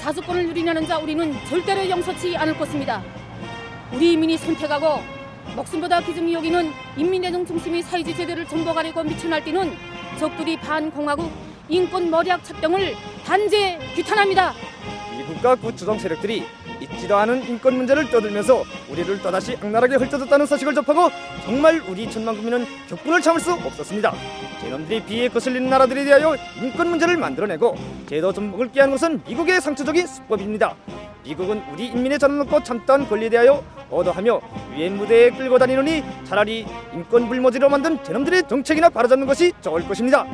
자주권을 누리냐는 자 우리는 절대로 용서치 않을 것입니다. 우리 인민이 선택하고 목숨보다 기중히 여기는 인민대중 중심의 사회주의 제도를 정복하려고 미쳐 날뛰는 적들이 반공화국 인권 머리학 착동을 단죄 규탄합니다. 미국과 구추종 세력들이 잊 않은 인권 문제를 떠들면서 우리를 또다시 악랄하게 헐뜯었다는 사실을 접하고 정말 우리 천만 국민은 격분을 참을 수 없었습니다. 제놈들이 비에 거슬리는 나라들에 대하여 인권 문제를 만들어내고 제도 전복을 꾀하는 것은 미국의 상투적인 수법입니다. 미국은 우리 인민의 놓고 참다한 권리에 대하여 얻어하며 유엔 무대에 끌고 다니느니 차라리 인권 불모지로 만든 제놈들의 정책이나 바로잡는 것이 좋을 것입니다.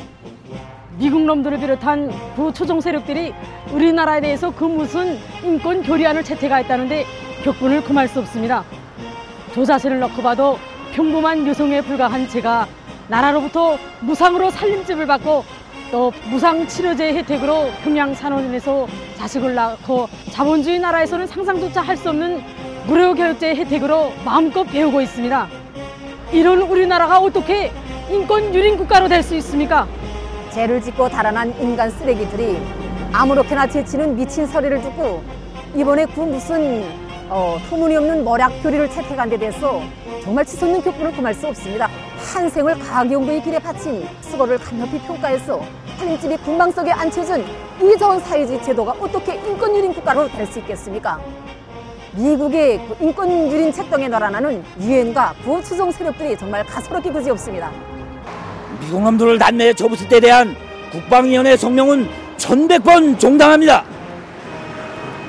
미국 놈들을 비롯한 구초종 세력들이 우리나라에 대해서 그 무슨 인권 교리안을 채택하였다는데 격분을 금할 수 없습니다. 저 자신을 놓고 봐도 평범한 여성에 불과한 제가 나라로부터 무상으로 살림집을 받고 또 무상 치료제 혜택으로 평양 산원에서 자식을 낳고 자본주의 나라에서는 상상조차 할 수 없는 무료 교육제 혜택으로 마음껏 배우고 있습니다. 이런 우리나라가 어떻게 인권 유린 국가로 될 수 있습니까? 죄를 짓고 달아난 인간 쓰레기들이 아무렇게나 제치는 미친 소리를 듣고 이번에 그 무슨 어, 터무니없는 머략 교리를 채택한 데 대해서 정말 치솟는 격분을 금할 수 없습니다. 한 생을 과학연구의 길에 바친 수고를 간접히 평가해서 살림집이 군방 속에 앉혀준 이 좋은 사회주의 제도가 어떻게 인권유린 국가로 될 수 있겠습니까? 미국의 그 인권유린 책동에 놀아나는 유엔과 구호추종 세력들이 정말 가소롭게 그지없습니다. 미국 놈들을 단매에 접었을 때 대한 국방위원회 성명은 천백 번 종당합니다.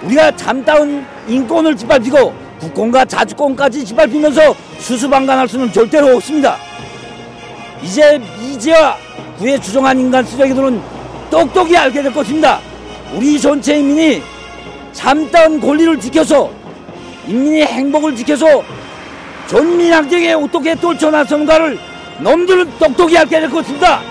우리가 잠다운 인권을 짓밟히고 국권과 자주권까지 짓밟히면서 수수방관할 수는 절대로 없습니다. 이제 이제와 구에 주정한 인간 쓰레기들은 똑똑히 알게 될 것입니다. 우리 전체 인민이 잠다운 권리를 지켜서 인민의 행복을 지켜서 전민학적에 어떻게 떨쳐나서는가를 놈들은 똑똑히 알게 될 것입니다.